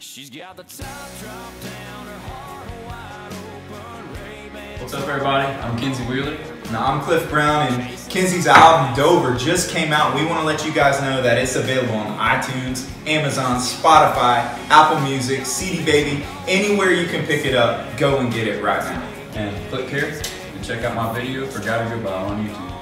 She's got the top drop down, her heart wide open. Ray-Ban What's up, everybody? I'm Kenzie Wheeler. Now, I'm Cliff Brown, and Kenzie's album Dover just came out. We want to let you guys know that it's available on iTunes, Amazon, Spotify, Apple Music, CD Baby, anywhere you can pick it up. Go and get it right now. And click here and check out my video for Gotta Goodbye" on YouTube.